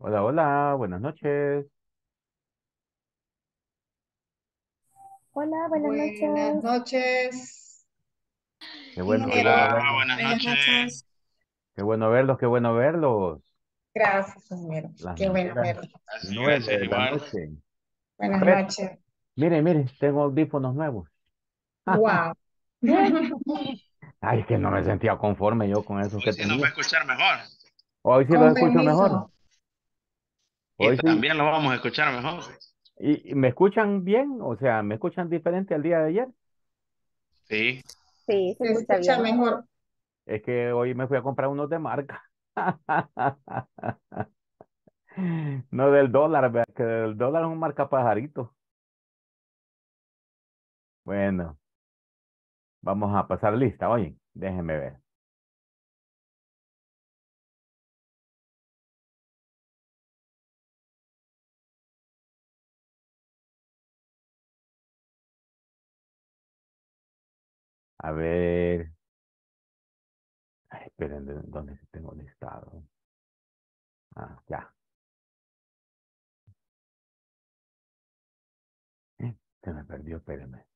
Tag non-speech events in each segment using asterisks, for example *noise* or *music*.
Hola, hola, buenas noches. Hola, buenas Buenas noches. noches, Qué bueno, ingeniero. Hola, verlos. buenas Buenas noches. noches. Qué bueno verlos, qué bueno verlos. Gracias, ingeniero. Las Qué bueno primeras verlo. Así, nueve gracias, de la igual. noche. A Buenas noches. mire, mire, tengo audífonos nuevos. Wow. *laughs* *laughs* Ay, es que no me sentía conforme yo con esos Hoy que sí nos va tenía. a escuchar mejor. Hoy sí Con los escucho mejor. Hoy Y sí. también lo vamos a escuchar mejor. ¿Y, me escuchan bien? O sea, ¿me escuchan diferente al día de ayer? Sí. Sí, se Se escucha escucha bien. mejor. Es que hoy me fui a comprar unos de marca. *laughs* No del dólar, vea, que del dólar es un marca pajarito. Bueno, vamos a pasar lista, oye, déjenme ver. A ver. Ay, esperen, ¿de- ¿dónde tengo listado? Ah, ya. Eh, Se me perdió, espérenme.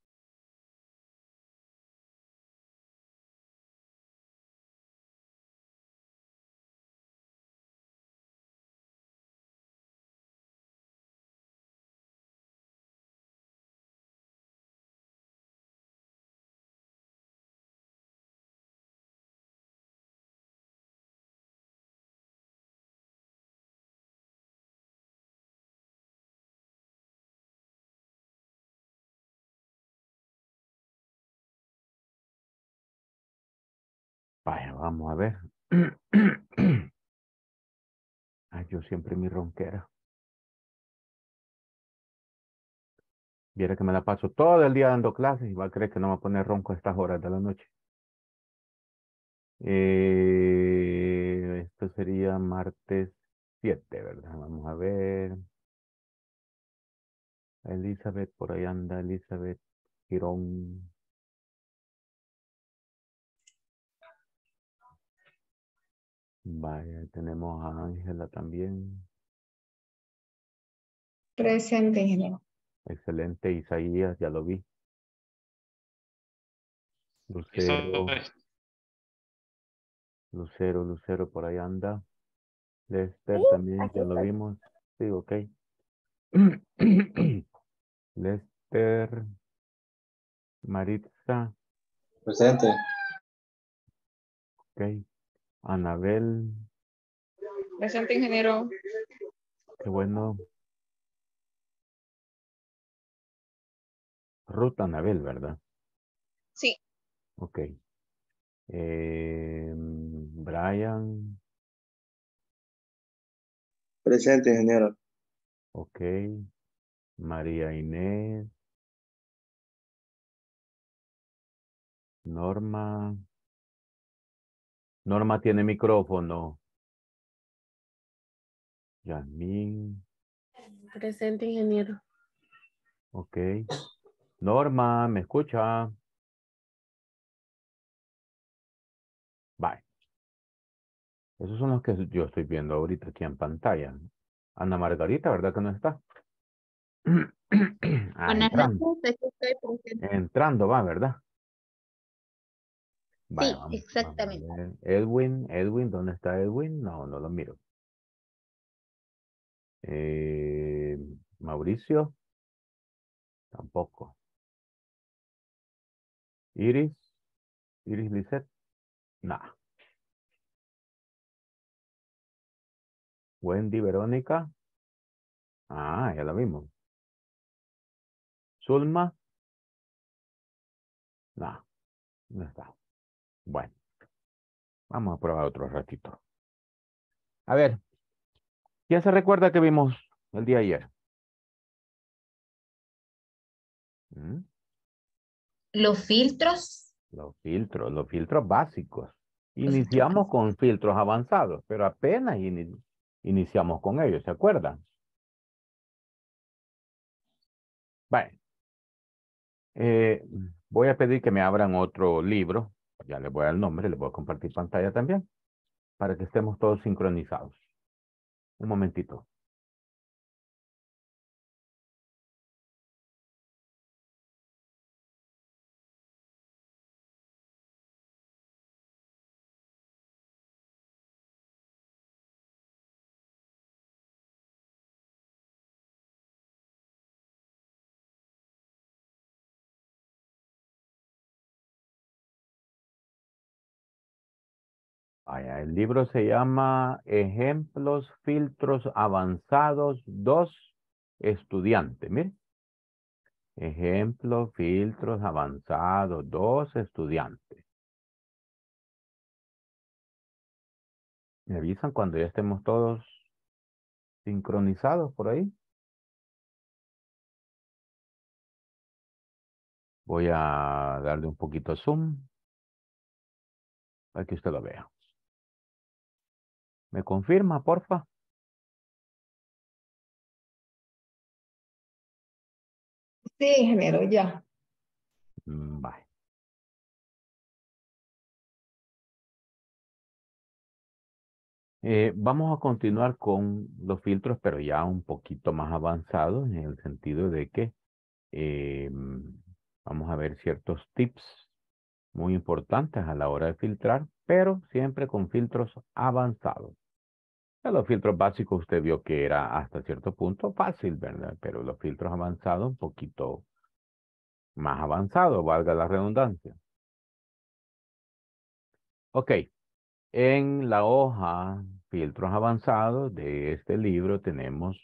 Vaya, vamos a ver. *clears throat* Ay, yo siempre mi ronquera. Viera que me la paso todo el día dando clases y va a creer que no me va a poner ronco a estas horas de la noche. Eh, esto sería martes 7, ¿verdad? Vamos a ver. Elizabeth, por ahí anda Elizabeth Girón. Vaya, tenemos a Ángela también. Presente, ingeniero. Excelente, Isaías, ya lo vi. Lucero. Lucero, Lucero, por ahí anda. Lester Sí, también, ya lo vimos. Sí, ok. *clears throat* Lester, Maritza, Presente. ok. Anabel, Presente, ingeniero. qué bueno. Ruth Anabel, ¿verdad? Sí. Ok. Eh, Brian, Presente, ingeniero. ok. María Inés, Norma. Norma tiene micrófono. Yasmín, Presente, ingeniero. ok. Norma, ¿me escucha? Bye. Esos son los que yo estoy viendo ahorita aquí en pantalla. Ana Margarita, ¿verdad que no está? *clears throat* Ah, entrando, entrando va, ¿verdad? Sí, vamos- exactamente. Edwin, Edwin, ¿dónde está Edwin? No, no lo miro. Eh, Mauricio, tampoco. Iris, Iris Lisset, no. Wendy, Verónica, ah, ya la vimos. Zulma, no, no está. Bueno, vamos a probar otro ratito. A ver, ¿quién se recuerda que vimos el día ayer? ¿Mm? Los filtros, Los filtros, los filtros básicos. Iniciamos con filtros avanzados, pero apenas ini- iniciamos con ellos, ¿se acuerdan? Bueno, eh, voy a pedir que me abran otro libro, ya les voy a dar el nombre, les voy a compartir pantalla también, para que estemos todos sincronizados. Un momentito. El libro se llama Ejemplos, Filtros Avanzados, dos estudiantes. Mire. Ejemplos, filtros avanzados, dos estudiantes. Me avisan cuando ya estemos todos sincronizados por ahí. Voy a darle un poquito zoom para que usted lo vea. ¿Me confirma, porfa? Sí, ingeniero, ya. Mm, Vale. Eh, vamos a continuar con los filtros, pero ya un poquito más avanzados en el sentido de que eh, vamos a ver ciertos tips muy importantes a la hora de filtrar, pero siempre con filtros avanzados. Los filtros básicos usted vio que era hasta cierto punto fácil, ¿verdad? Pero los filtros avanzados un poquito más avanzado, valga la redundancia. Ok, en la hoja filtros avanzados de este libro tenemos,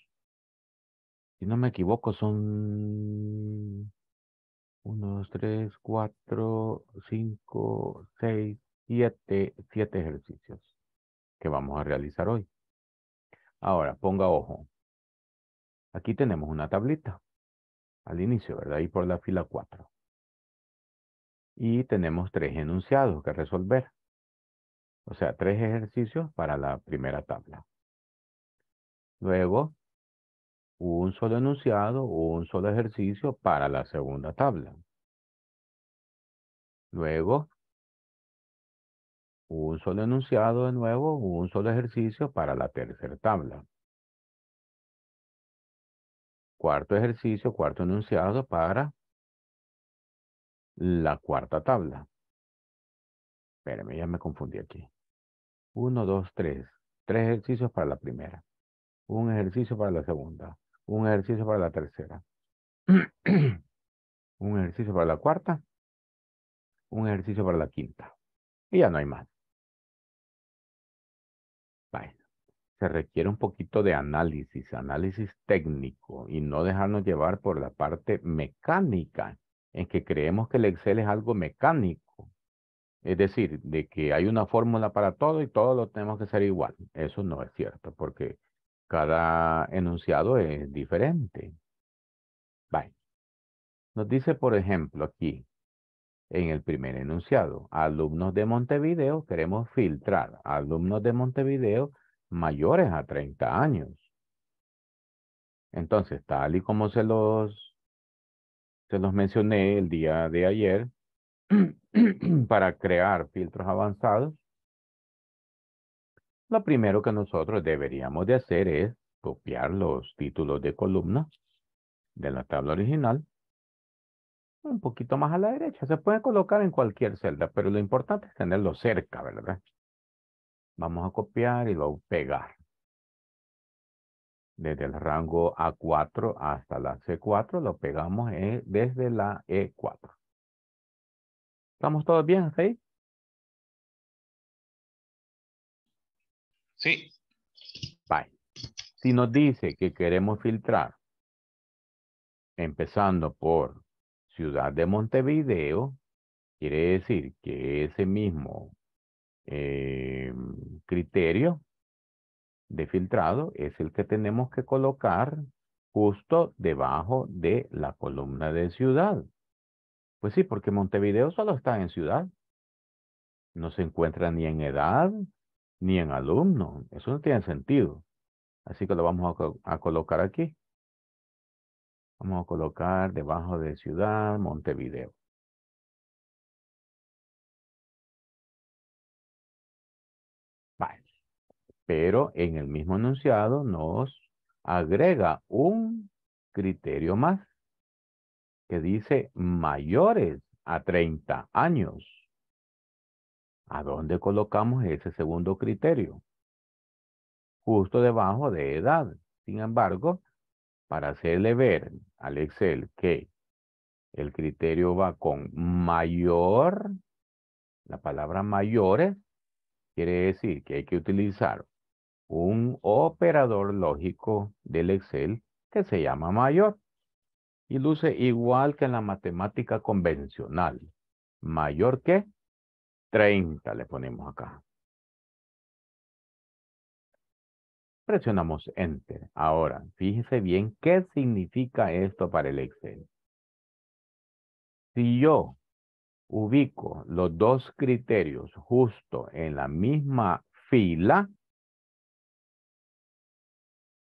si no me equivoco, son uno, dos, tres, cuatro, cinco, seis, siete, siete ejercicios que vamos a realizar hoy. Ahora, ponga ojo. Aquí tenemos una tablita al inicio, ¿verdad? Ahí por la fila 4. Y tenemos tres enunciados que resolver. O sea, tres ejercicios para la primera tabla. Luego, un solo enunciado o un solo ejercicio para la segunda tabla. Luego, un solo enunciado de nuevo, un solo ejercicio para la tercera tabla. Cuarto ejercicio, cuarto enunciado para la cuarta tabla. Espérame, ya me confundí aquí. Uno, dos, tres. Tres ejercicios para la primera. Un ejercicio para la segunda. Un ejercicio para la tercera. *clears throat* un ejercicio para la cuarta. Un ejercicio para la quinta. Y ya no hay más. Se requiere un poquito de análisis, análisis técnico y no dejarnos llevar por la parte mecánica en que creemos que el Excel es algo mecánico. Es decir, de que hay una fórmula para todo y todo lo tenemos que hacer igual. Eso no es cierto porque cada enunciado es diferente. Bye. Nos dice, por ejemplo, aquí, en el primer enunciado, alumnos de Montevideo, queremos filtrar alumnos de Montevideo mayores a 30 años. Entonces, tal y como se los, se los mencioné el día de ayer, *clears throat* para crear filtros avanzados, lo primero que nosotros deberíamos de hacer es copiar los títulos de columna de la tabla original un poquito más a la derecha. Se puede colocar en cualquier celda, pero lo importante es tenerlo cerca, ¿verdad? Vamos a copiar y luego pegar. Desde el rango A4 hasta la C4 lo pegamos eh, desde la E4. ¿Estamos todos bien hasta ahí? Sí. Bye. Si nos dice que queremos filtrar, empezando por Ciudad de Montevideo, quiere decir que ese mismo eh, criterio de filtrado es el que tenemos que colocar justo debajo de la columna de ciudad. Pues sí, porque Montevideo solo está en ciudad. No se encuentra ni en edad, ni en alumno. Eso no tiene sentido. Así que lo vamos a colocar aquí. Vamos a colocar debajo de ciudad Montevideo. Pero en el mismo enunciado nos agrega un criterio más que dice mayores a 30 años. ¿A dónde colocamos ese segundo criterio? Justo debajo de edad. Sin embargo, para hacerle ver al Excel que el criterio va con mayor, la palabra mayores quiere decir que hay que utilizar un operador lógico del Excel que se llama mayor y luce igual que en la matemática convencional. Mayor que 30 le ponemos acá. Presionamos Enter. Ahora, fíjese bien qué significa esto para el Excel. Si yo ubico los dos criterios justo en la misma fila,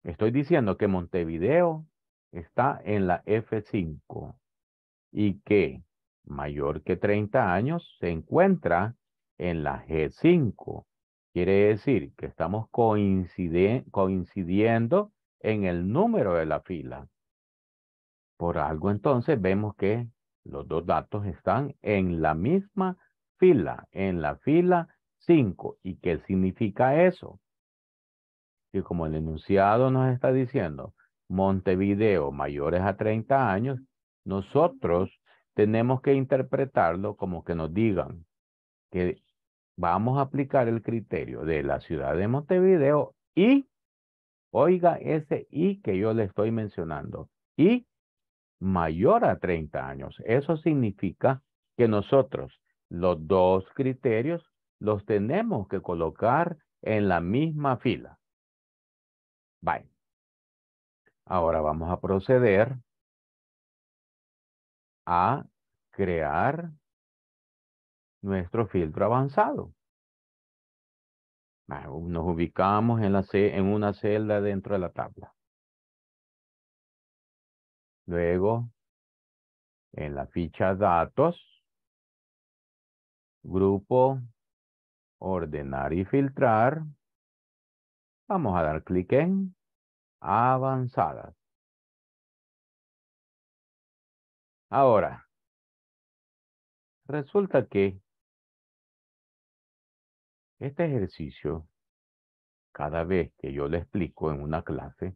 estoy diciendo que Montevideo está en la F5 y que mayor que 30 años se encuentra en la G5. Quiere decir que estamos coincidiendo en el número de la fila. Por algo entonces vemos que los dos datos están en la misma fila, en la fila 5. ¿Y qué significa eso? Que como el enunciado nos está diciendo, Montevideo mayores a 30 años, nosotros tenemos que interpretarlo como que nos digan que vamos a aplicar el criterio de la ciudad de Montevideo y, oiga ese y que yo le estoy mencionando, y mayor a 30 años. Eso significa que nosotros los dos criterios los tenemos que colocar en la misma fila. Bye. Ahora vamos a proceder a crear nuestro filtro avanzado. Nos ubicamos en, la, en una celda dentro de la tabla. Luego, en la ficha datos, grupo, ordenar y filtrar, vamos a dar clic en avanzadas. Ahora, resulta que este ejercicio, cada vez que yo le explico en una clase,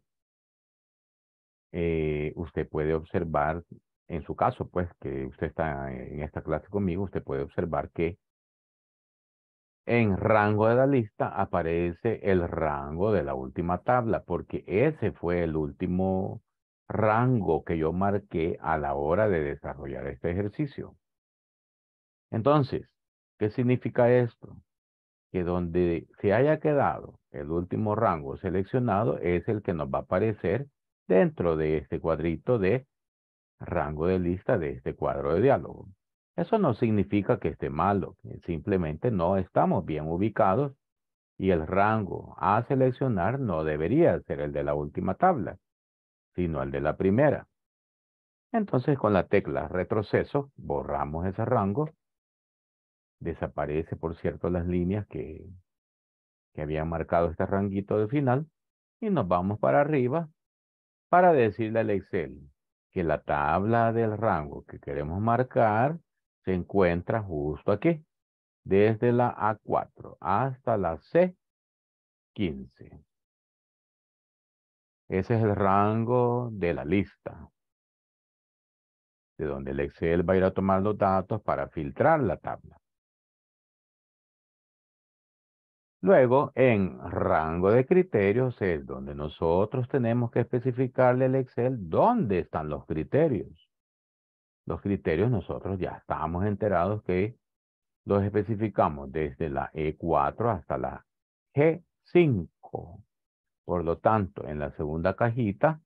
eh, usted puede observar, en su caso, pues, que usted está en esta clase conmigo, usted puede observar que en rango de la lista aparece el rango de la última tabla, porque ese fue el último rango que yo marqué a la hora de desarrollar este ejercicio. Entonces, ¿qué significa esto? Que donde se haya quedado el último rango seleccionado es el que nos va a aparecer dentro de este cuadrito de rango de lista de este cuadro de diálogo. Eso no significa que esté malo, simplemente no estamos bien ubicados y el rango a seleccionar no debería ser el de la última tabla, sino el de la primera. Entonces con la tecla retroceso borramos ese rango. Desaparece, por cierto, las líneas que, que habían marcado este ranguito de final y nos vamos para arriba para decirle al Excel que la tabla del rango que queremos marcar se encuentra justo aquí, desde la A4 hasta la C15. Ese es el rango de la lista, de donde el Excel va a ir a tomar los datos para filtrar la tabla. Luego, en rango de criterios es donde nosotros tenemos que especificarle al Excel dónde están los criterios. Los criterios nosotros ya estamos enterados que los especificamos desde la E4 hasta la G5. Por lo tanto, en la segunda cajita,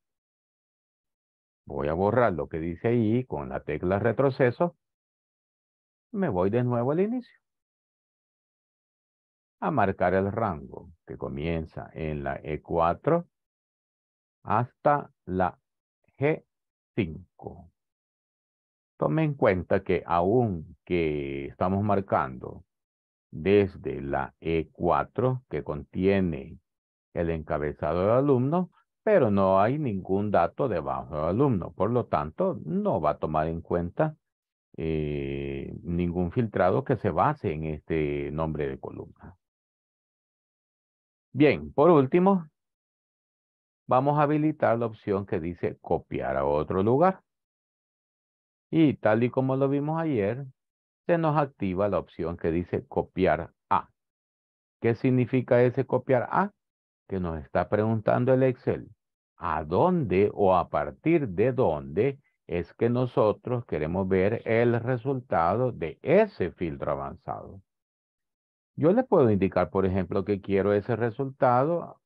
voy a borrar lo que dice ahí con la tecla retroceso. Me voy de nuevo al inicio a marcar el rango que comienza en la E4 hasta la G5. Tome en cuenta que aún que estamos marcando desde la E4 que contiene el encabezado del alumno, pero no hay ningún dato debajo del alumno. Por lo tanto, no va a tomar en cuenta eh, ningún filtrado que se base en este nombre de columna. Bien, por último, vamos a habilitar la opción que dice copiar a otro lugar. Y tal y como lo vimos ayer, se nos activa la opción que dice copiar a. ¿Qué significa ese copiar a? Que nos está preguntando el Excel. ¿A dónde o a partir de dónde es que nosotros queremos ver el resultado de ese filtro avanzado? Yo le puedo indicar, por ejemplo, que quiero ese resultado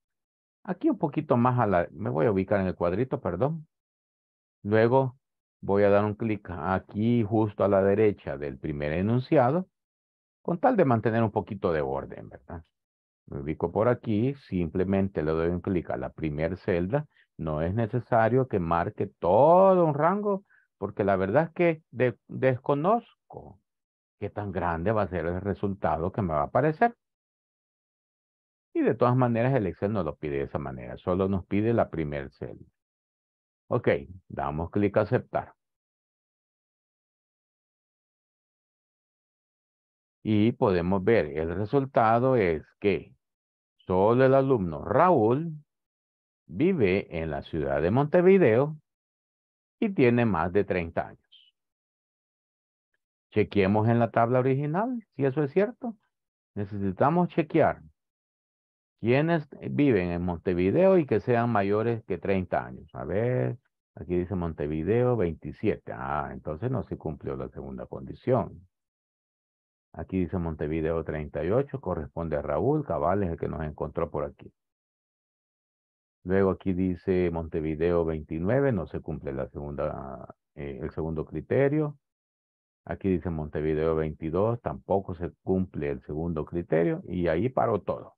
aquí un poquito más a la... Me voy a ubicar en el cuadrito, perdón. Luego voy a dar un clic aquí justo a la derecha del primer enunciado, con tal de mantener un poquito de orden, ¿verdad? Me ubico por aquí, simplemente le doy un clic a la primera celda. No es necesario que marque todo un rango, porque la verdad es que desconozco qué tan grande va a ser el resultado que me va a aparecer. Y de todas maneras el Excel no lo pide de esa manera, solo nos pide la primera celda. Ok, damos clic a aceptar. Y podemos ver, el resultado es que solo el alumno Raúl vive en la ciudad de Montevideo y tiene más de 30 años. Chequemos en la tabla original si eso es cierto. Necesitamos chequear quienes viven en Montevideo y que sean mayores que 30 años. A ver, aquí dice Montevideo 27. Ah, entonces no se cumplió la segunda condición. Aquí dice Montevideo 38, corresponde a Raúl, Cabal es el que nos encontró por aquí. Luego aquí dice Montevideo 29, no se cumple la segunda, eh, el segundo criterio. Aquí dice Montevideo 22, tampoco se cumple el segundo criterio y ahí paró todo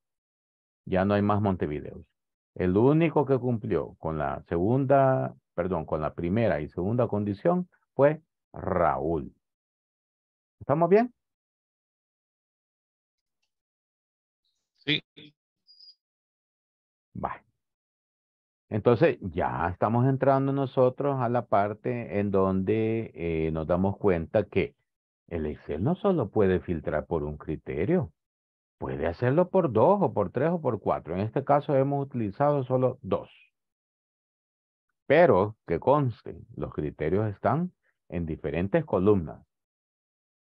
ya no hay más Montevideos. El único que cumplió con la segunda, perdón, con la primera y segunda condición fue Raúl. ¿Estamos bien? Sí. Va. Entonces ya estamos entrando nosotros a la parte en donde eh, nos damos cuenta que el Excel no solo puede filtrar por un criterio, Puede hacerlo por dos o por tres o por cuatro. En este caso hemos utilizado solo dos. Pero que conste, los criterios están en diferentes columnas.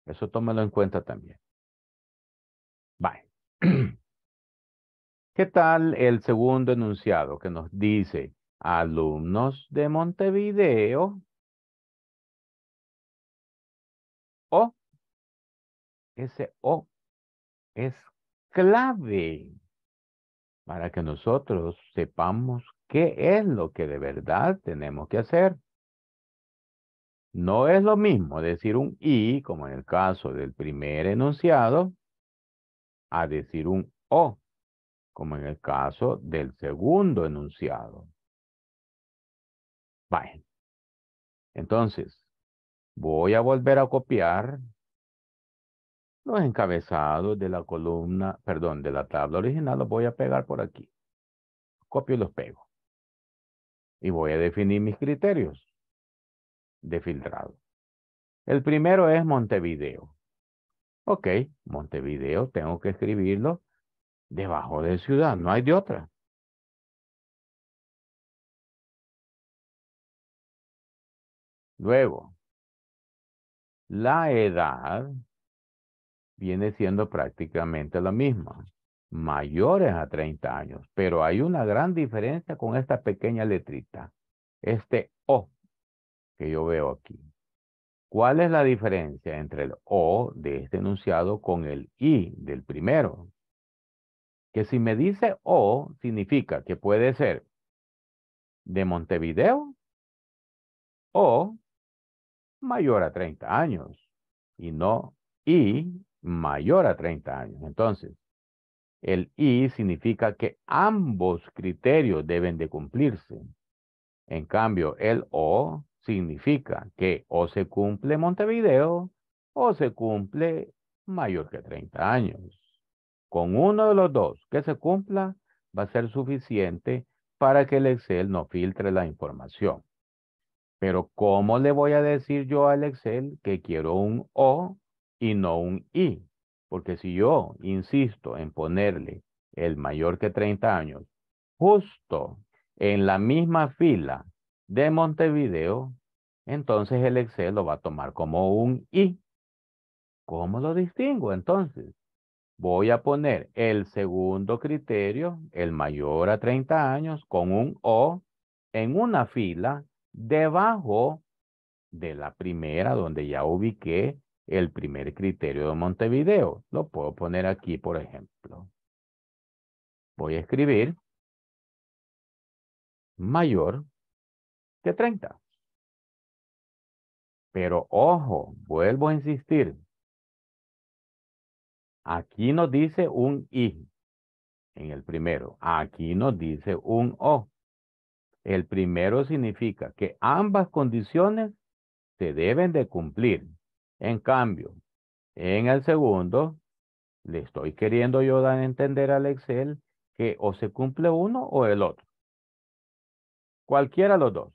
Eso tómelo en cuenta también. Bye. *clears throat* ¿Qué tal el segundo enunciado que nos dice alumnos de Montevideo o ese O es clave para que nosotros sepamos qué es lo que de verdad tenemos que hacer. No es lo mismo decir un I, como en el caso del primer enunciado, a decir un O, como en el caso del segundo enunciado. Bueno, entonces, voy a volver a copiar los encabezados de la columna, perdón, de la tabla original los voy a pegar por aquí. Copio y los pego. Y voy a definir mis criterios de filtrado. El primero es Montevideo. Ok, Montevideo tengo que escribirlo debajo de ciudad, no hay de otra. Luego, la edad viene siendo prácticamente la misma, mayores a 30 años, pero hay una gran diferencia con esta pequeña letrita, este O que yo veo aquí. ¿Cuál es la diferencia entre el O de este enunciado con el I del primero? Que si me dice O, significa que puede ser de Montevideo o mayor a 30 años y no I mayor a 30 años. Entonces, el I significa que ambos criterios deben de cumplirse. En cambio, el O significa que o se cumple Montevideo o se cumple mayor que 30 años. Con uno de los dos que se cumpla, va a ser suficiente para que el Excel no filtre la información. Pero ¿cómo le voy a decir yo al Excel que quiero un O y no un I? Porque si yo insisto en ponerle el mayor que 30 años justo en la misma fila de Montevideo, entonces el Excel lo va a tomar como un I. ¿Cómo lo distingo entonces? Voy a poner el segundo criterio, el mayor a 30 años, con un O en una fila debajo de la primera donde ya ubiqué el primer criterio de Montevideo. Lo puedo poner aquí, por ejemplo. Voy a escribir mayor que 30. Pero ojo, vuelvo a insistir. Aquí nos dice un I en el primero. Aquí nos dice un O. El primero significa que ambas condiciones se deben de cumplir. En cambio, en el segundo, le estoy queriendo yo dar a entender al Excel que o se cumple uno o el otro. Cualquiera de los dos.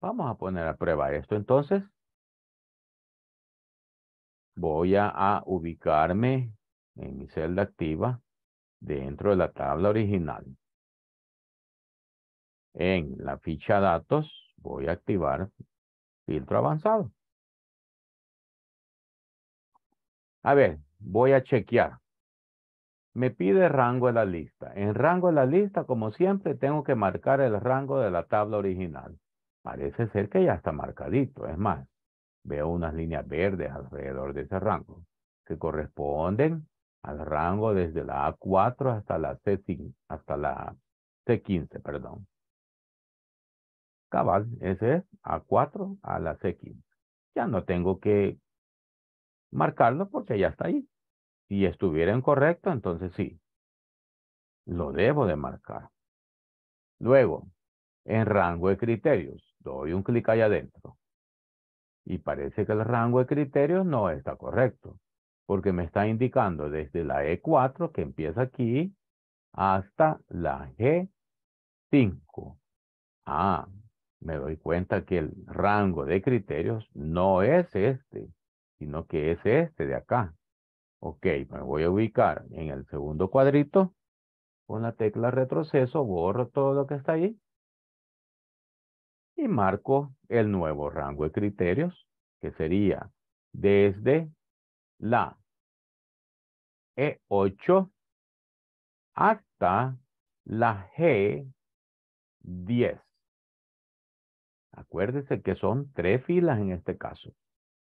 Vamos a poner a prueba esto entonces. Voy a, ubicarme en mi celda activa dentro de la tabla original. En la ficha datos voy a activar filtro avanzado. A ver, voy a chequear. Me pide rango de la lista. En rango de la lista, como siempre, tengo que marcar el rango de la tabla original. Parece ser que ya está marcadito. Es más, veo unas líneas verdes alrededor de ese rango que corresponden al rango desde la A4 hasta la C5, hasta la C15, perdón. Cabal, ese es A4 a la C15. Ya no tengo que marcarlo porque ya está ahí. Si estuviera incorrecto, entonces sí. Lo debo de marcar. Luego, en rango de criterios, doy un clic ahí adentro. Y parece que el rango de criterios no está correcto. Porque me está indicando desde la E4, que empieza aquí, hasta la G5. Ah, me doy cuenta que el rango de criterios no es este, sino que es este de acá. Ok, me voy a ubicar en el segundo cuadrito. Con la tecla retroceso borro todo lo que está ahí. Y marco el nuevo rango de criterios, que sería desde la E8 hasta la G10. Acuérdese que son tres filas en este caso.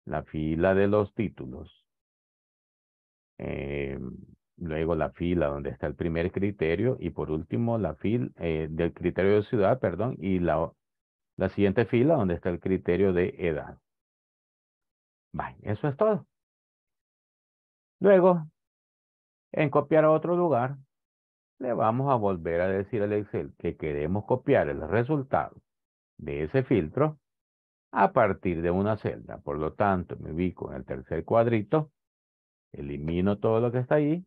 La fila de los títulos. Eh, luego la fila donde está el primer criterio y por último la fila eh, del criterio de ciudad, perdón, y la, la siguiente fila donde está el criterio de edad. Vale, eso es todo. Luego, en copiar a otro lugar, le vamos a volver a decir al Excel que queremos copiar el resultado de ese filtro a partir de una celda. Por lo tanto, me ubico en el tercer cuadrito, elimino todo lo que está ahí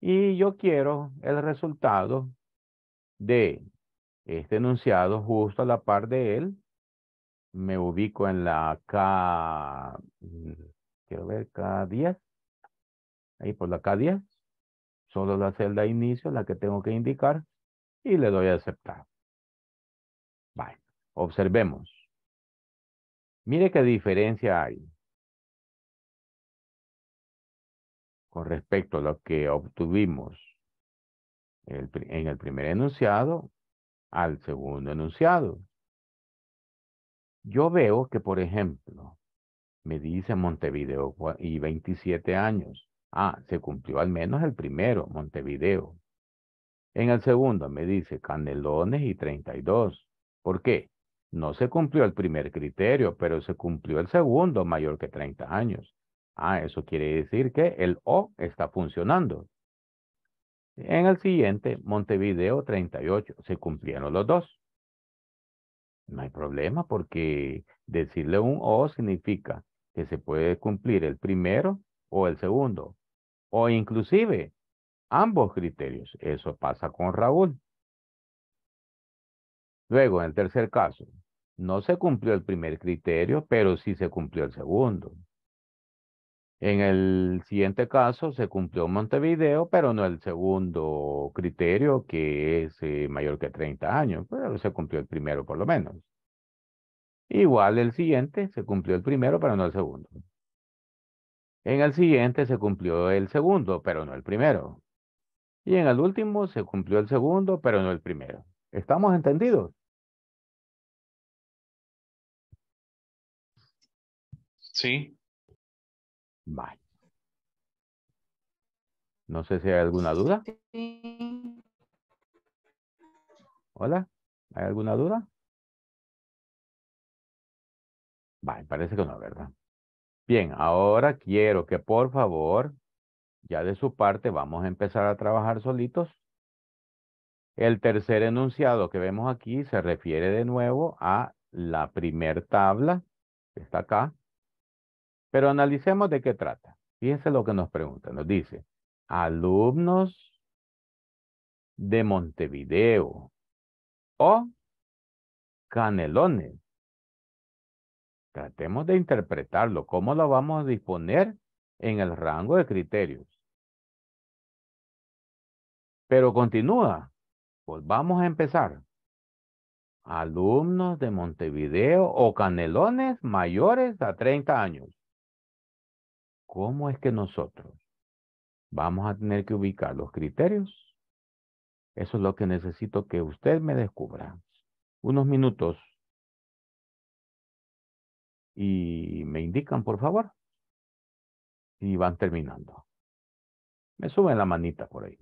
y yo quiero el resultado de este enunciado justo a la par de él. Me ubico en la K, quiero ver, K10. Ahí por la K10. Solo la celda de inicio la que tengo que indicar y le doy a aceptar. Observemos. Mire qué diferencia hay con respecto a lo que obtuvimos en el primer enunciado al segundo enunciado. Yo veo que, por ejemplo, me dice Montevideo y 27 años. Ah, se cumplió al menos el primero, Montevideo. En el segundo me dice Canelones y 32. ¿Por qué? No se cumplió el primer criterio, pero se cumplió el segundo, mayor que 30 años. Ah, eso quiere decir que el O está funcionando. En el siguiente, Montevideo 38, se cumplieron los dos. No hay problema porque decirle un O significa que se puede cumplir el primero o el segundo. O inclusive ambos criterios. Eso pasa con Raúl. Luego, en el tercer caso, no se cumplió el primer criterio, pero sí se cumplió el segundo. En el siguiente caso se cumplió Montevideo, pero no el segundo criterio, que es eh, mayor que 30 años, pero se cumplió el primero por lo menos. Igual el siguiente se cumplió el primero, pero no el segundo. En el siguiente se cumplió el segundo, pero no el primero. Y en el último se cumplió el segundo, pero no el primero. ¿Estamos entendidos? Sí. Vale. No sé si hay alguna duda. Hola, ¿hay alguna duda? Vale, parece que no, ¿verdad? Bien, ahora quiero que por favor, ya de su parte, vamos a empezar a trabajar solitos. El tercer enunciado que vemos aquí se refiere de nuevo a la primer tabla, que está acá, pero analicemos de qué trata. Fíjense lo que nos pregunta. Nos dice, alumnos de Montevideo o Canelones. Tratemos de interpretarlo. ¿Cómo lo vamos a disponer en el rango de criterios? Pero continúa. Pues a empezar. Alumnos de Montevideo o Canelones mayores a 30 años. ¿Cómo es que nosotros vamos a tener que ubicar los criterios? Eso es lo que necesito que usted me descubra. Unos minutos. Y me indican, por favor. Y van terminando. Me suben la manita por ahí.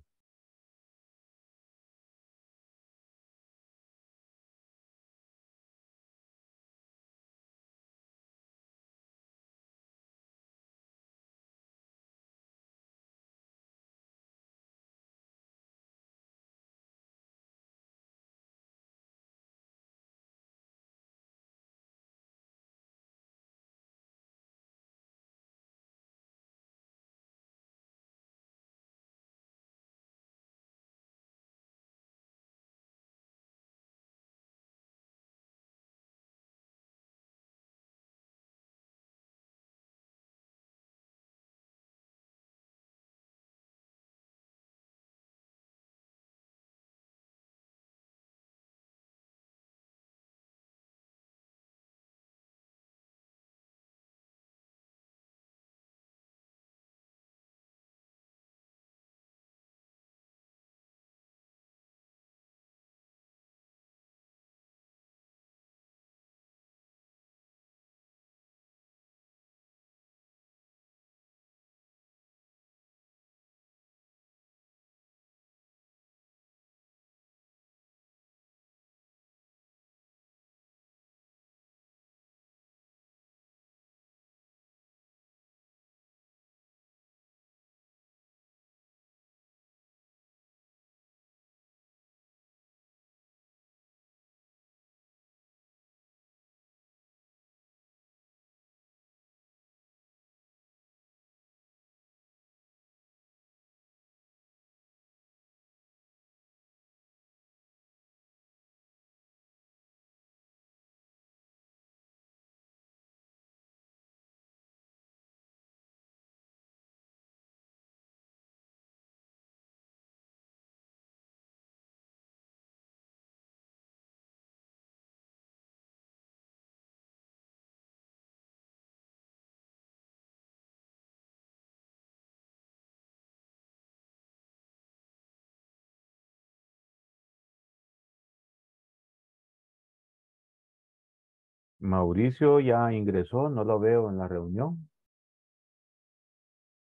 Mauricio ya ingresó, no lo veo en la reunión.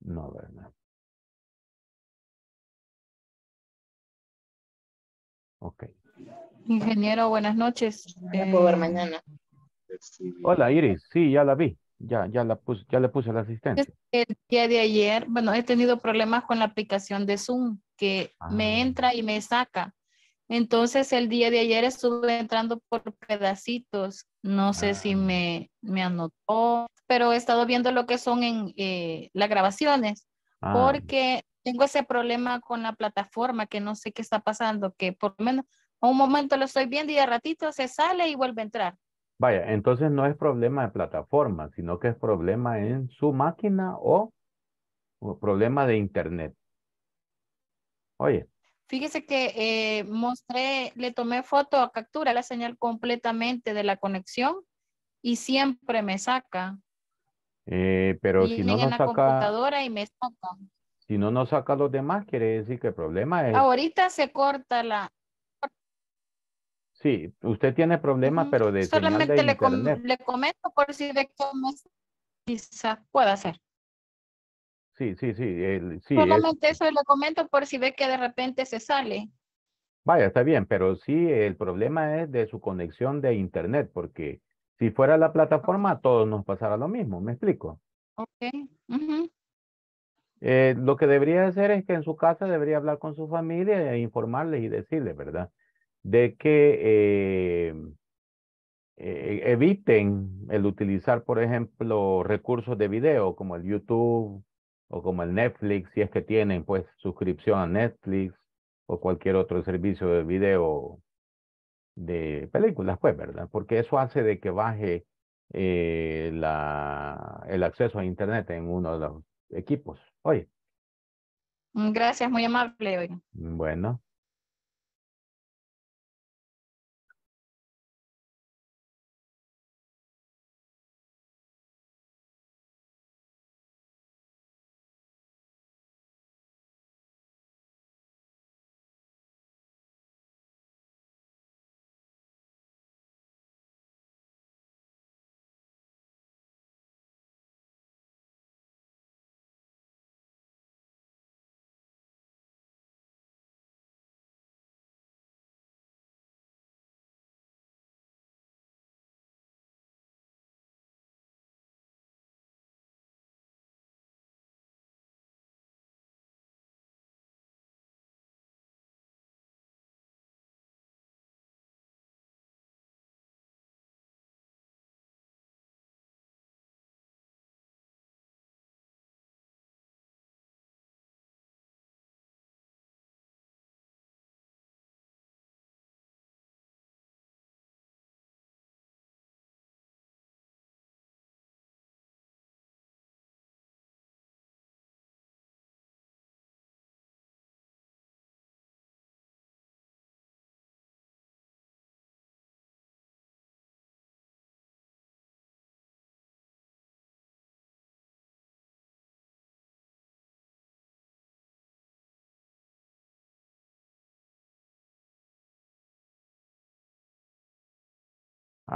No, ¿verdad? Ok. Ingeniero, buenas noches. La puedo ver Eh, mañana. Hola, Iris. Sí, ya la vi. Ya, ya la puse, ya le puse la asistencia. El día de ayer, bueno, he tenido problemas con la aplicación de Zoom, que me Ah. entra y me saca. Entonces, el día de ayer estuve entrando por pedacitos. No sé si Ah. me, me anotó, pero he estado viendo lo que son en eh, las grabaciones, Ah, porque tengo ese problema con la plataforma que no sé qué está pasando, que por lo menos a un momento lo estoy viendo y de ratito se sale y vuelve a entrar. Vaya, entonces no es problema de plataforma, sino que es problema en su máquina o, o problema de internet. Oye, Fíjese que eh, mostré, le tomé foto a captura la señal completamente de la conexión y siempre me saca. eh, pero si no nos saca, computadora y me saca. si no nos saca los demás, quiere decir que el problema es, Ahorita se corta la. sí, usted tiene problemas, pero de señal Solamente de le, com- internet. le comento por si ve que me quizá pueda ser. Sí, sí, sí, el- sí, es- Solamente eso le comento por si ve que de repente se sale. vaya, está bien, pero sí, el problema es de su conexión de internet, porque si fuera la plataforma, a todos nos pasara lo mismo, ¿me explico? Ok. Eh, lo que debería hacer es que en su casa debería hablar con su familia e informarles y decirles, ¿verdad? De que eh, eh, eviten el utilizar, por ejemplo, recursos de video como el YouTube o como el Netflix, si es que tienen pues suscripción a Netflix o cualquier otro servicio de video de películas, pues, ¿verdad? Porque eso hace de que baje eh, la, el acceso a Internet en uno de los equipos. Oye, Gracias, muy amable. oiga. bueno.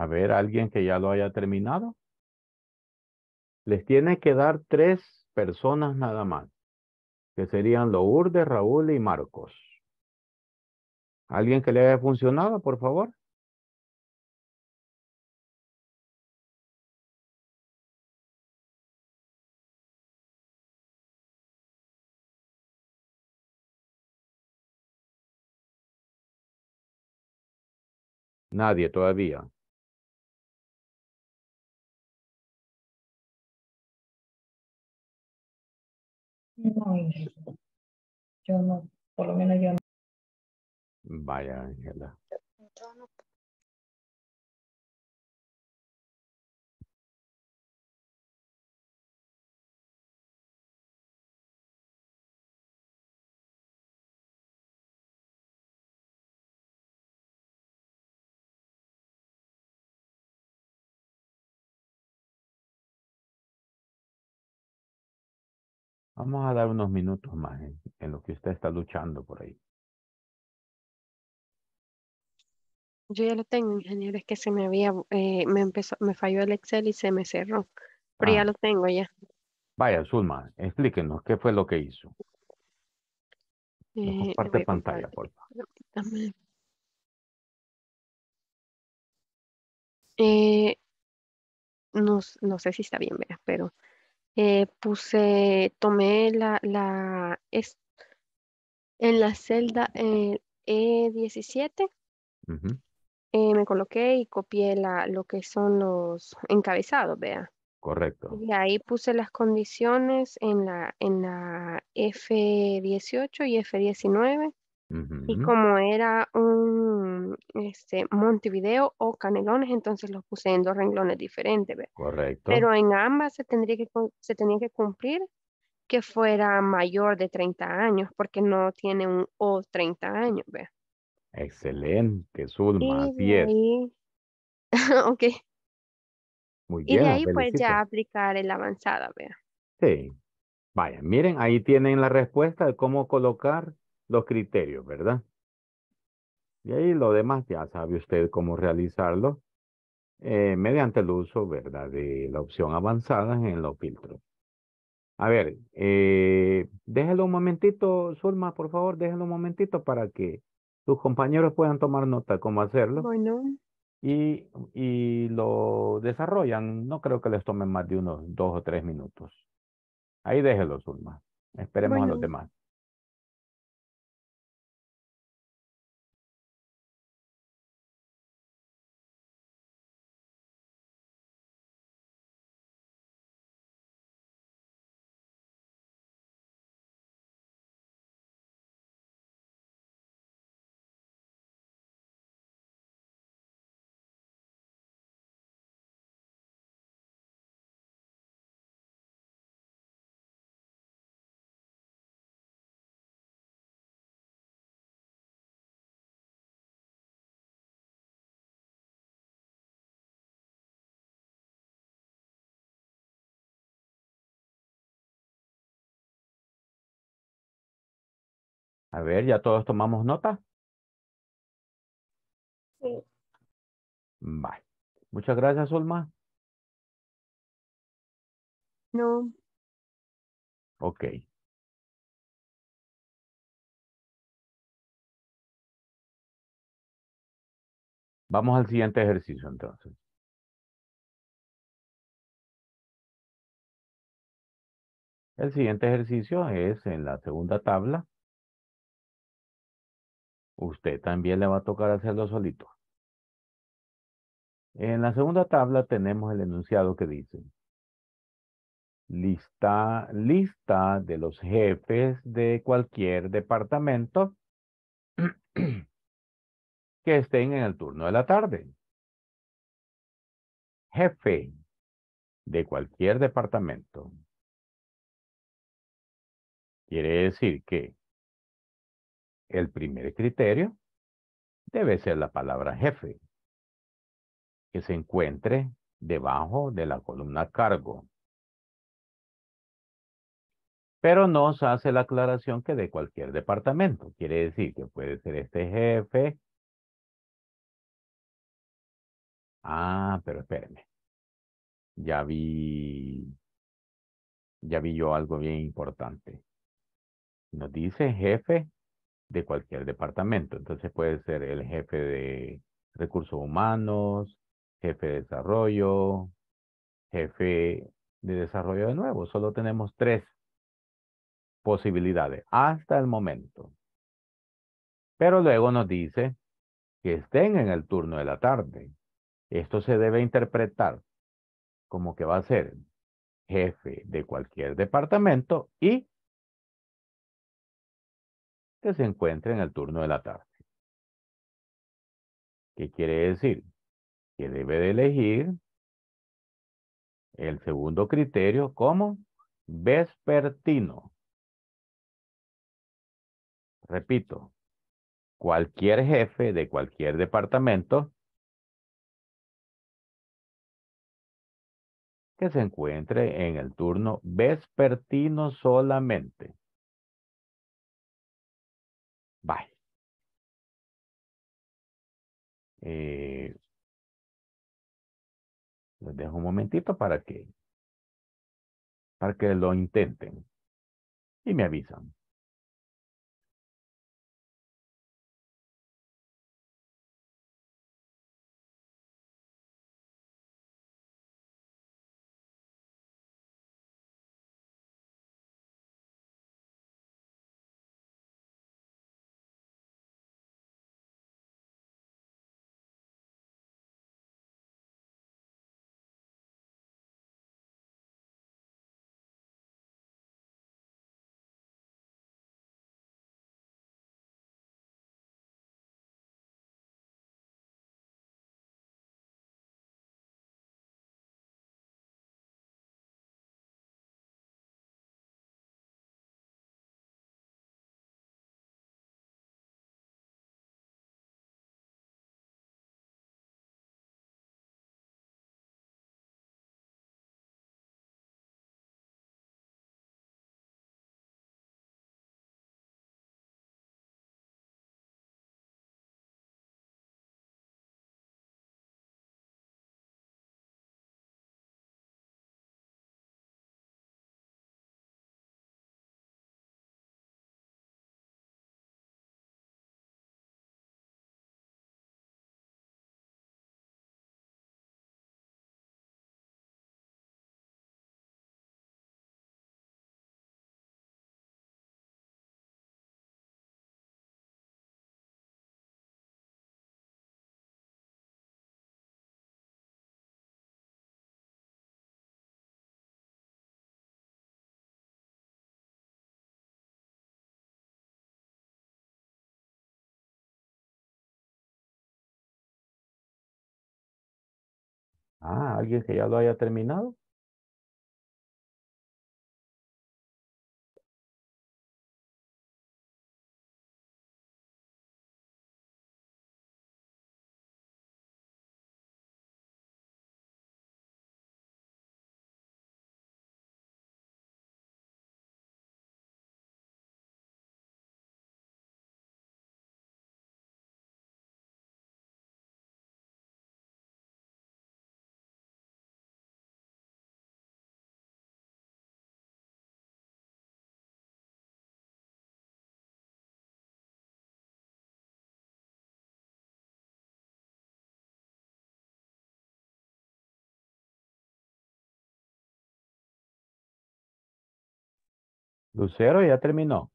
A ver, alguien que ya lo haya terminado. Les tiene que dar tres personas nada más, que serían Lourdes, Raúl y Marcos. ¿Alguien que le haya funcionado, por favor? Nadie todavía. No, yo no, por lo menos yo no. Vaya, Ángela. Vamos a dar unos minutos más en, en lo que usted está luchando por ahí. Yo ya lo tengo, ingeniero, es que se me había, eh, me empezó, me falló el Excel y se me cerró, pero Ah. ya lo tengo ya. Vaya, Zulma, explíquenos qué fue lo que hizo. Eh, comparte pantalla, por favor. Eh, no, no sé si está bien, vea, pero eh, puse, tomé la, la, es, en la celda eh, E17, Ujú, eh, me coloqué y copié la, lo que son los encabezados, vea. Correcto. Y ahí puse las condiciones en la, en la F18 y F19. Y como era un este, Montevideo o Canelones, entonces los puse en dos renglones diferentes. ¿ve? Correcto. Pero en ambas se, tendría que, se tenía que cumplir que fuera mayor de 30 años, porque no tiene un o 30 años. ¿ve? Excelente, Zulma, Y así de es. ahí, *laughs* ok, Muy y bien, de los ahí pues ya aplicar el avanzada, vea. Sí. Vaya, miren, ahí tienen la respuesta de cómo colocar los criterios, ¿verdad? Y ahí lo demás ya sabe usted cómo realizarlo eh, mediante el uso, ¿verdad? De la opción avanzada en los filtros. A ver, eh, déjelo un momentito, Zulma, por favor, déjelo un momentito para que tus compañeros puedan tomar nota cómo hacerlo Bueno, y, y lo desarrollan. No creo que les tome más de unos dos o tres minutos. Ahí déjelo, Zulma. Esperemos a los demás. A ver, ¿ya todos tomamos nota? Sí. Vale. Muchas gracias, Zulma. no, Ok. Vamos al siguiente ejercicio entonces. El siguiente ejercicio es en la segunda tabla. Usted también le va a tocar hacerlo solito. En la segunda tabla tenemos el enunciado que dice lista, lista de los jefes de cualquier departamento *clears throat* que estén en el turno de la tarde. Jefe de cualquier departamento. Quiere decir que el primer criterio debe ser la palabra jefe, que se encuentre debajo de la columna cargo. Pero nos hace la aclaración que de cualquier departamento. Quiere decir que puede ser este jefe. Ah, pero espérenme. Ya vi, ya vi yo algo bien importante. Nos dice jefe de cualquier departamento. Entonces puede ser el jefe de recursos humanos, jefe de desarrollo, jefe de desarrollo de nuevo. Solo tenemos tres posibilidades hasta el momento. Pero luego nos dice que estén en el turno de la tarde. Esto se debe interpretar como que va a ser jefe de cualquier departamento y que se encuentre en el turno de la tarde. ¿Qué quiere decir? Que debe de elegir el segundo criterio como vespertino. Repito, cualquier jefe de cualquier departamento que se encuentre en el turno vespertino solamente. Bye. Eh, les dejo un momentito para que para que lo intenten y me avisan. Ah, alguien que ya lo haya terminado. Lucero ya terminó.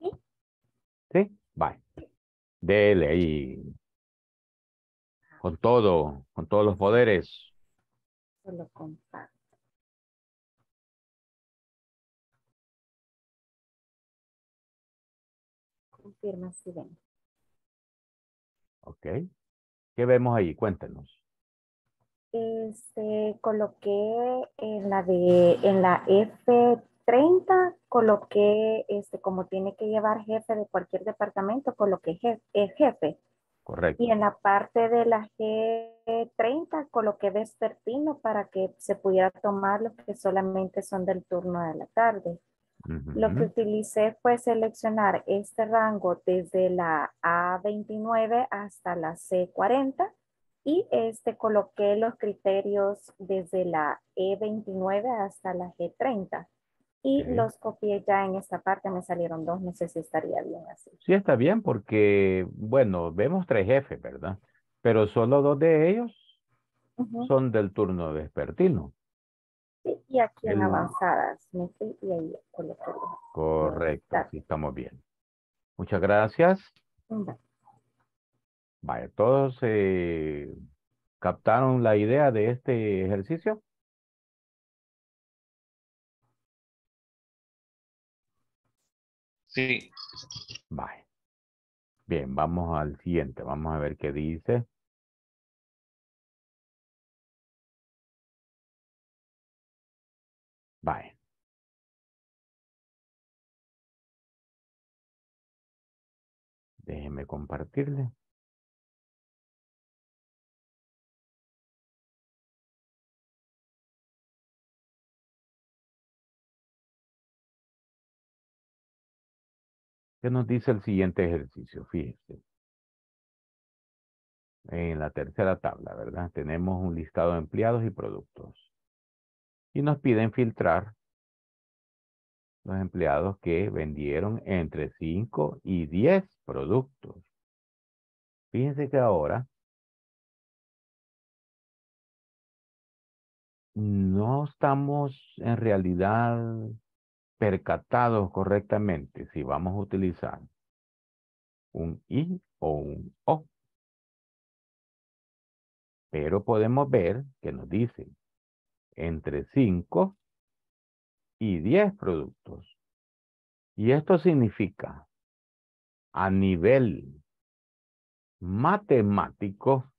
Sí. Sí, bye. Dele ahí. Con todo, con todos los poderes. Solo comparto. Confirma si ven. Ok. ¿Qué vemos ahí? Cuéntenos. Este, coloqué en la de, en la F30, coloqué, este, como tiene que llevar jefe de cualquier departamento, coloqué jefe, eh, jefe. Correcto. Y en la parte de la G30 coloqué vespertino para que se pudiera tomar los que solamente son del turno de la tarde. Lo que utilicé fue seleccionar este rango desde la A29 hasta la C40 y este coloqué los criterios desde la E29 hasta la G30 y los copié ya en esta parte, me salieron dos, no sé si estaría bien así. Sí, está bien porque, bueno, vemos tres jefes, ¿verdad? Pero solo dos de ellos son del turno vespertino. Sí, y aquí en avanzadas me fui y ahí coloqué. Correcto, así estamos bien. Muchas gracias. Vaya, todos eh, captaron la idea de este ejercicio. Sí. Vaya. Bien, vamos al siguiente. Vamos a ver qué dice. Vaya. Déjeme compartirle. ¿Qué nos dice el siguiente ejercicio? Fíjese. En la tercera tabla, ¿verdad? Tenemos un listado de empleados y productos. Y nos piden filtrar los empleados que vendieron entre 5 y 10 productos. Fíjense que ahora no estamos en realidad percatados correctamente si vamos a utilizar un I o un O. Pero podemos ver que nos dice entre 5 y 10 productos. Y esto significa a nivel matemático,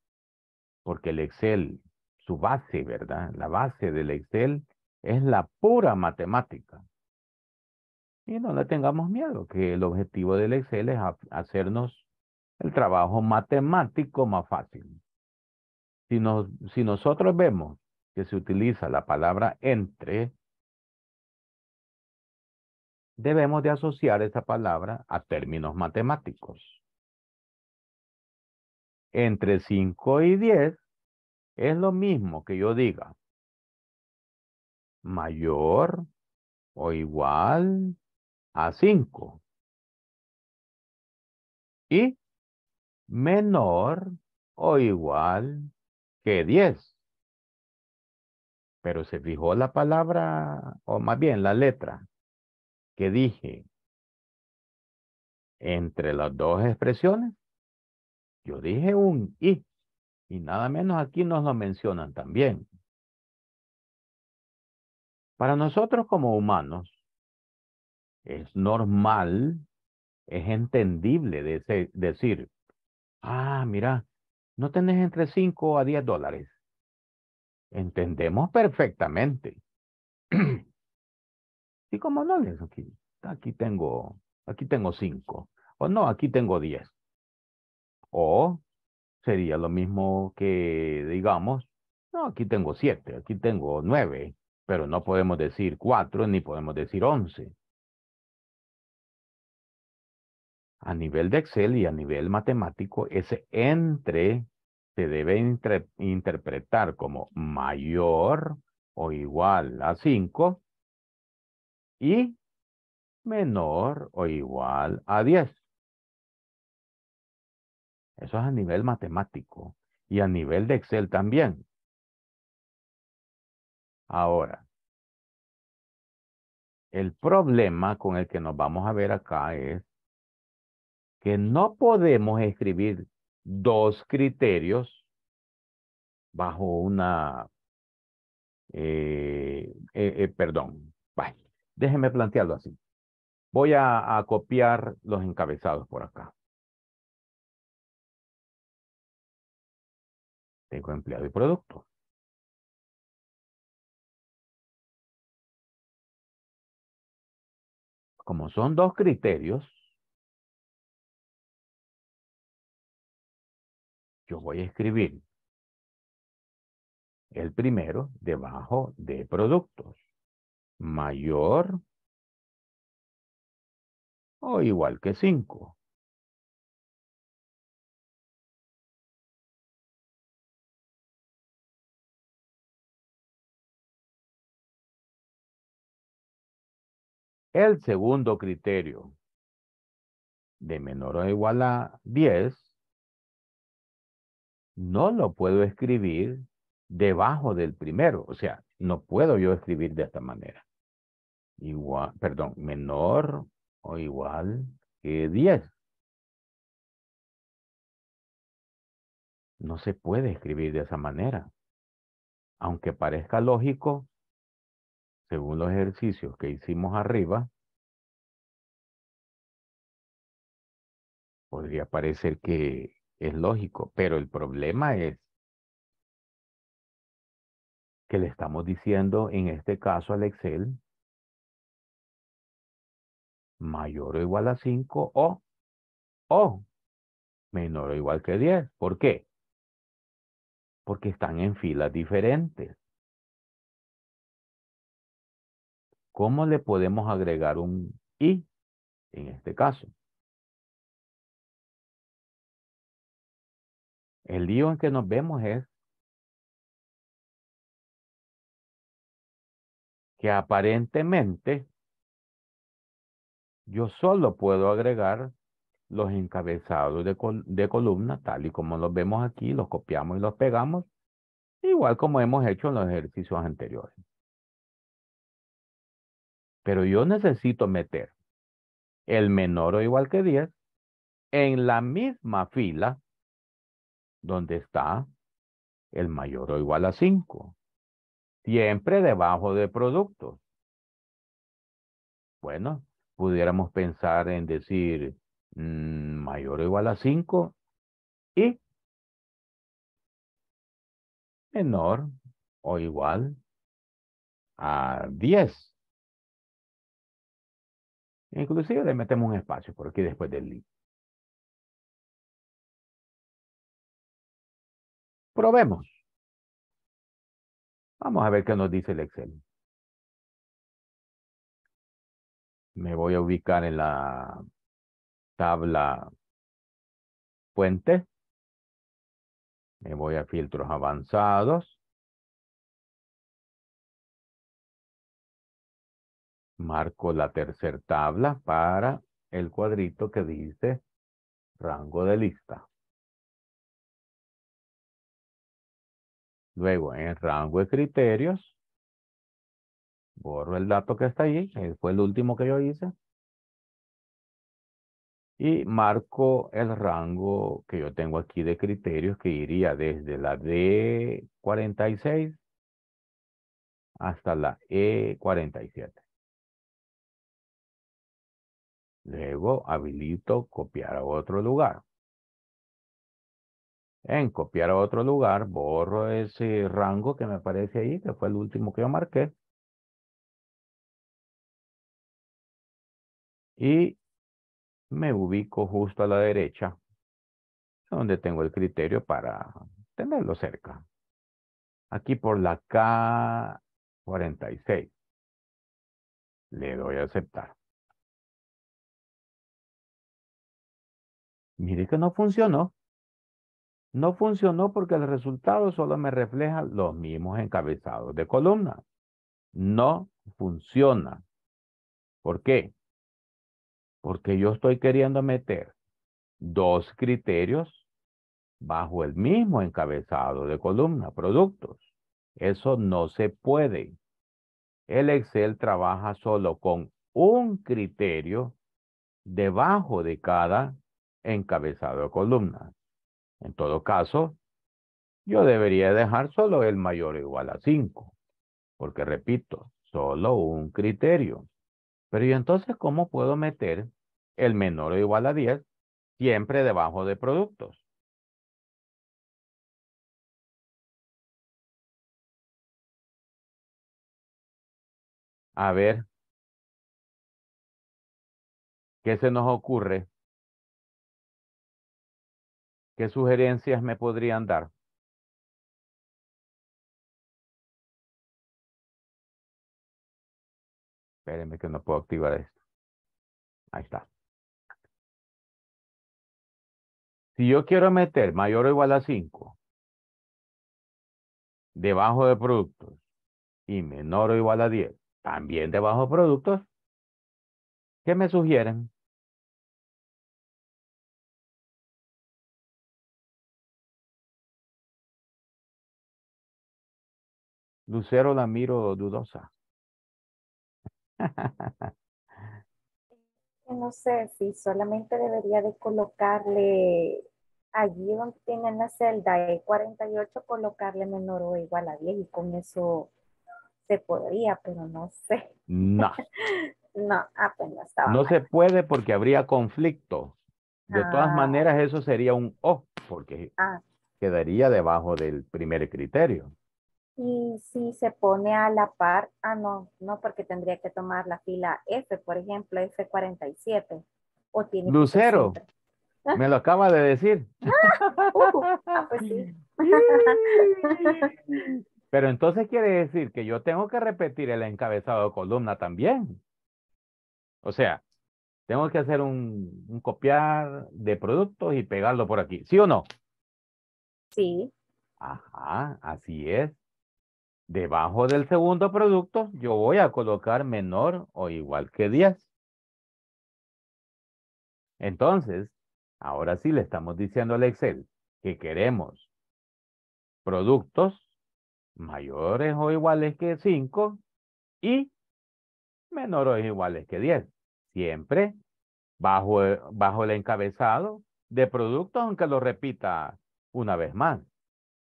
porque el Excel, su base, ¿verdad? La base del Excel es la pura matemática. Y no le tengamos miedo, que el objetivo del Excel es ha- hacernos el trabajo matemático más fácil. Si, nos, si nosotros vemos que se utiliza la palabra entre, debemos de asociar esa palabra a términos matemáticos. Entre 5 y 10 es lo mismo que yo diga mayor o igual a 5 y menor o igual que 10. Pero se fijó la palabra, o más bien la letra, que dije entre las dos expresiones. Yo dije un y, y nada menos aquí nos lo mencionan también. Para nosotros como humanos, es normal, es entendible dese- decir, ah, mira, no tenés entre 5 a 10 dólares. Entendemos perfectamente. *clears throat* y como no, les aquí, aquí tengo, aquí tengo 5. O no, aquí tengo 10. O sería lo mismo que digamos, no, aquí tengo 7, aquí tengo 9, pero no podemos decir 4 ni podemos decir 11. A nivel de Excel y a nivel matemático, ese entre se debe interpretar como mayor o igual a 5 y menor o igual a 10. Eso es a nivel matemático y a nivel de Excel también. Ahora, el problema con el que nos vamos a ver acá es que no podemos escribir dos criterios bajo una, eh, eh, eh, perdón, déjeme plantearlo así. Voy a copiar los encabezados por acá. Tengo empleado y producto. Como son dos criterios, yo voy a escribir el primero debajo de productos. Mayor o igual que 5. El segundo criterio de menor o igual a 10 no lo puedo escribir debajo del primero. O sea, no puedo yo escribir de esta manera. Igual, perdón, menor o igual que 10. No se puede escribir de esa manera. Aunque parezca lógico, según los ejercicios que hicimos arriba, podría parecer que es lógico, pero el problema es que le estamos diciendo en este caso al Excel mayor o igual a 5 o, o menor o igual que 10. ¿Por qué? Porque están en filas diferentes. ¿Cómo le podemos agregar un i en este caso? El lío en que nos vemos es que aparentemente yo solo puedo agregar los encabezados de, de, columna, tal y como los vemos aquí, los copiamos y los pegamos, igual como hemos hecho en los ejercicios anteriores. Pero yo necesito meter el menor o igual que 10 en la misma fila donde está el mayor o igual a 5. Siempre debajo de productos. Bueno, pudiéramos pensar en decir mm, mayor o igual a 5 y menor o igual a 10. Inclusive le metemos un espacio por aquí después del link. Probemos. Vamos a ver qué nos dice el Excel. Me voy a ubicar en la tabla fuente. Me voy a filtros avanzados. marco la tercera tabla para el cuadrito que dice rango de lista. Luego en rango de criterios, borro el dato que está ahí, fue el último que yo hice. Y marco el rango que yo tengo aquí de criterios que iría desde la D46 hasta la E47. Luego habilito copiar a otro lugar. En copiar a otro lugar, borro ese rango que me aparece ahí, que fue el último que yo marqué. Y me ubico justo a la derecha, donde tengo el criterio para tenerlo cerca. Aquí por la K46. Le doy a aceptar. Mire que no funcionó. No funcionó porque el resultado solo me refleja los mismos encabezados de columna. No funciona. ¿Por qué? Porque yo estoy queriendo meter dos criterios bajo el mismo encabezado de columna, productos. Eso no se puede. El Excel trabaja solo con un criterio debajo de cada encabezado de columna. En todo caso, yo debería dejar solo el mayor o igual a 5. Porque repito, solo un criterio. Pero ¿y entonces cómo puedo meter el menor o igual a 10 siempre debajo de productos? A ver. ¿Qué se nos ocurre? ¿Qué sugerencias me podrían dar? Espérenme que no puedo activar esto. Ahí está. Si yo quiero meter mayor o igual a 5 debajo de productos y menor o igual a 10 también debajo de productos, ¿qué me sugieren? Lucero la miro dudosa. *laughs* No sé si solamente debería de colocarle allí donde tiene la celda E48, colocarle menor o igual a 10 y con eso se podría, pero no sé. No. *laughs* no, apenas ah, estaba. No se puede porque habría conflicto. De todas Ah. maneras, eso sería un O, porque Ah, quedaría debajo del primer criterio. Y si se pone a la par, ah, no, no, porque tendría que tomar la fila F, por ejemplo, F47. O tiene Lucero. Me lo acaba de decir. *laughs* Uh, ah, pues sí. *laughs* Pero entonces quiere decir que yo tengo que repetir el encabezado de columna también. O sea, tengo que hacer un, un copiar de productos y pegarlo por aquí. ¿Sí o no? Sí, Ajá, así es. Debajo del segundo producto, yo voy a colocar menor o igual que 10. Entonces, ahora sí le estamos diciendo al Excel que queremos productos mayores o iguales que 5 y menores o iguales que 10. Siempre bajo, el- bajo el encabezado de productos, aunque lo repita una vez más.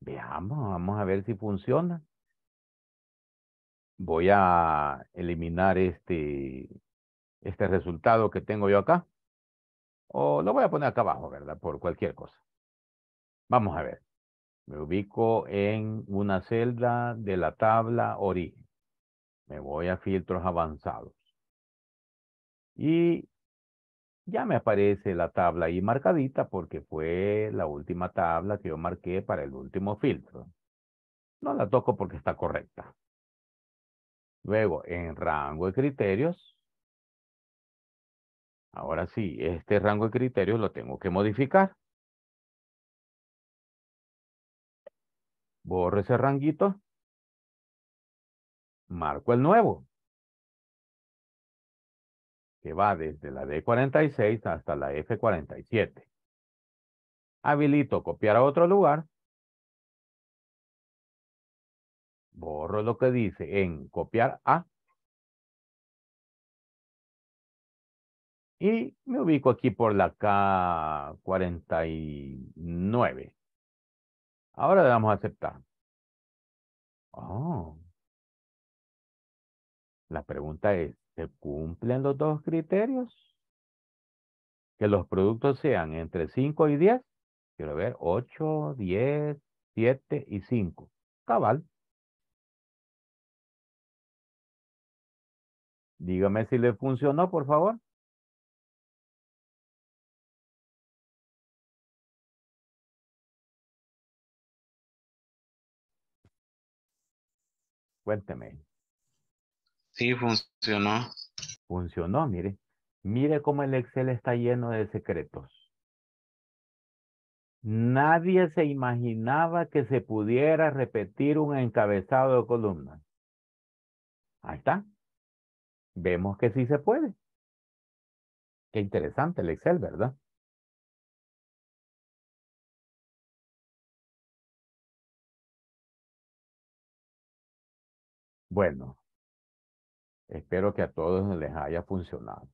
Veamos, vamos a ver si funciona. Voy a eliminar este, este resultado que tengo yo acá. O lo voy a poner acá abajo, ¿verdad? Por cualquier cosa. Vamos a ver. Me ubico en una celda de la tabla origen. Me voy a filtros avanzados. Y ya me aparece la tabla ahí marcadita porque fue la última tabla que yo marqué para el último filtro. No la toco porque está correcta. Luego, en rango de criterios. Ahora sí, este rango de criterios lo tengo que modificar. Borro ese ranguito. Marco el nuevo. Que va desde la D46 hasta la F47. Habilito copiar a otro lugar. Borro lo que dice en copiar a. Y me ubico aquí por la K49. Ahora le damos a aceptar. Oh. La pregunta es, ¿se cumplen los dos criterios? Que los productos sean entre 5 y 10. Quiero ver, 8, 10, 7 y 5. Cabal. Dígame si le funcionó, por favor. Cuénteme. Sí, funcionó. Funcionó, mire. Mire cómo el Excel está lleno de secretos. Nadie se imaginaba que se pudiera repetir un encabezado de columna. Ahí está. Vemos que sí se puede. Qué interesante el Excel, ¿verdad? Bueno, espero que a todos les haya funcionado.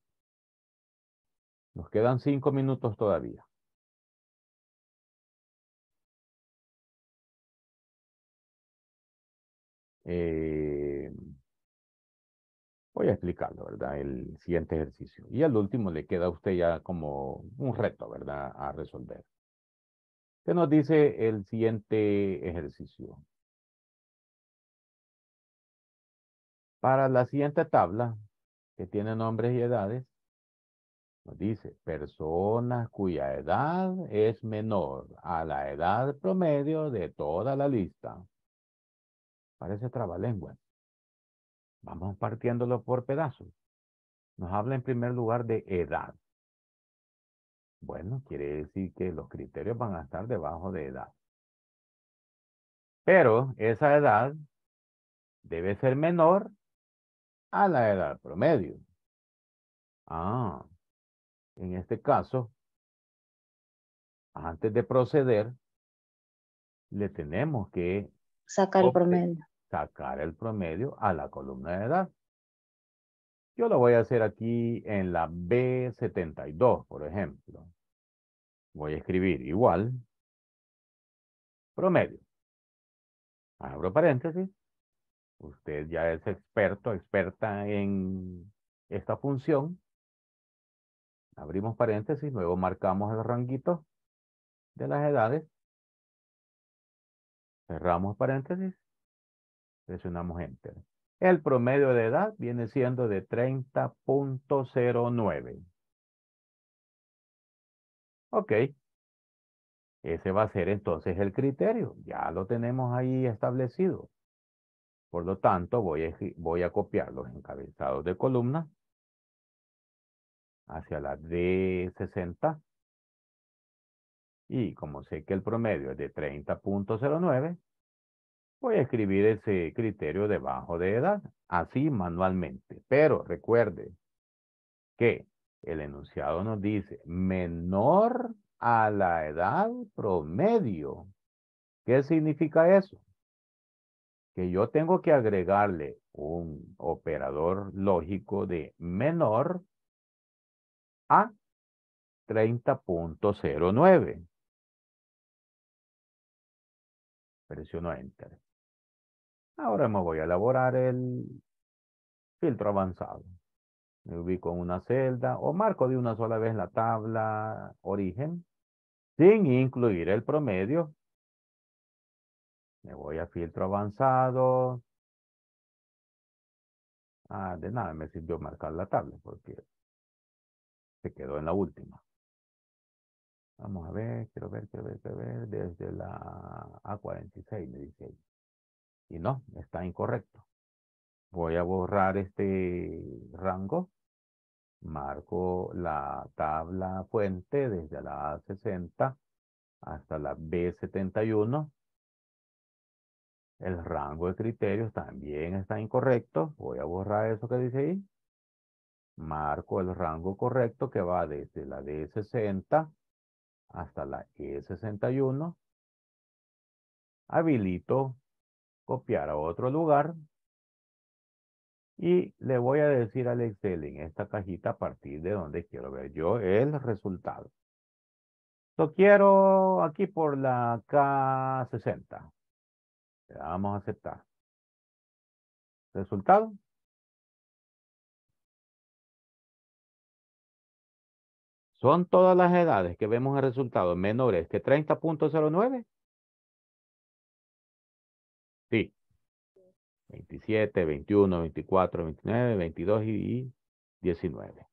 Nos quedan cinco minutos todavía. Eh, voy a explicarlo, ¿verdad? El siguiente ejercicio. Y al último le queda a usted ya como un reto, ¿verdad? A resolver. ¿Qué nos dice el siguiente ejercicio? Para la siguiente tabla, que tiene nombres y edades, nos dice personas cuya edad es menor a la edad promedio de toda la lista. Parece trabalengua. Vamos partiéndolo por pedazos. Nos habla en primer lugar de edad. Bueno, quiere decir que los criterios van a estar debajo de edad. Pero esa edad debe ser menor a la edad promedio. Ah, en este caso, antes de proceder, le tenemos que Sacar el promedio. Sacar el promedio a la columna de edad. Yo lo voy a hacer aquí en la B72, por ejemplo. Voy a escribir igual, promedio. Abro paréntesis. Usted ya es experto, experta en esta función. Abrimos paréntesis, luego marcamos el ranguito de las edades. Cerramos paréntesis. Presionamos Enter. El promedio de edad viene siendo de 30.09. Ok. Ese va a ser entonces el criterio. Ya lo tenemos ahí establecido. Por lo tanto, voy a, voy a copiar los encabezados de columna hacia la D60. Y como sé que el promedio es de 30.09, voy a escribir ese criterio debajo de edad, así manualmente. Pero recuerde que el enunciado nos dice menor a la edad promedio. ¿Qué significa eso? Que yo tengo que agregarle un operador lógico de menor a 30.09. Presiono Enter. Ahora me voy a elaborar el filtro avanzado. Me ubico en una celda o marco de una sola vez la tabla origen sin incluir el promedio. Me voy a filtro avanzado. Ah, de nada me sirvió marcar la tabla porque se quedó en la última. Vamos a ver, quiero ver, quiero ver, quiero ver, desde la A46 me dice ahí. Y no, está incorrecto. Voy a borrar este rango. Marco la tabla fuente desde la A60 hasta la B71. El rango de criterios también está incorrecto. Voy a borrar eso que dice ahí. Marco el rango correcto que va desde la D60 hasta la E61. Habilito copiar a otro lugar. Y le voy a decir al Excel en esta cajita a partir de donde quiero ver yo el resultado. Lo quiero aquí por la K60. Le damos a aceptar. Resultado. ¿Son todas las edades que vemos el resultado menores que 30.09? Sí. 27, 21, 24, 29, 22 y 19.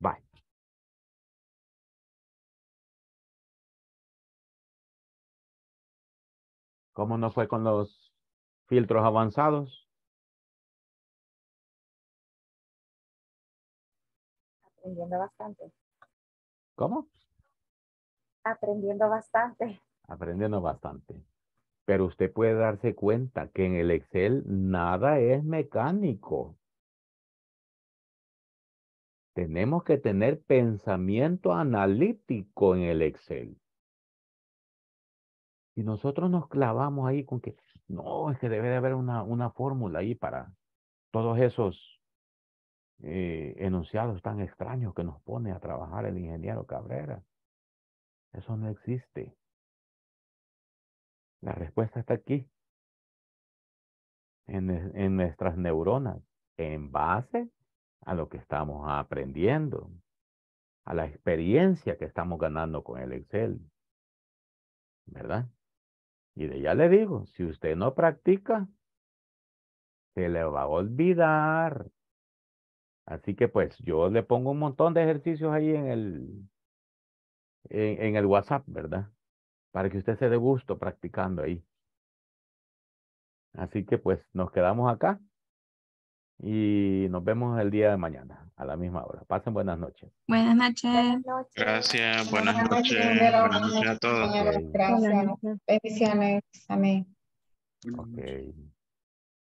Bye. ¿Cómo nos fue con los filtros avanzados? Aprendiendo bastante. ¿Cómo? Aprendiendo bastante. Aprendiendo bastante. Pero usted puede darse cuenta que en el Excel nada es mecánico. Tenemos que tener pensamiento analítico en el Excel. Y nosotros nos clavamos ahí con que, no, es que debe de haber una, una fórmula ahí para todos esos eh, enunciados tan extraños que nos pone a trabajar el ingeniero Cabrera. Eso no existe. La respuesta está aquí, en, en nuestras neuronas, en base a lo que estamos aprendiendo, a la experiencia que estamos ganando con el Excel. ¿Verdad? Y de ya le digo, si usted no practica, se le va a olvidar. Así que pues yo le pongo un montón de ejercicios ahí en el, en, en el WhatsApp, ¿verdad? Para que usted se dé gusto practicando ahí. Así que pues nos quedamos acá y nos vemos el día de mañana a la misma hora. Pasen buenas noches. Buenas noches. Gracias, buenas Buenas noches. Buenas noches a todos. Gracias. Bendiciones. Amén. Ok.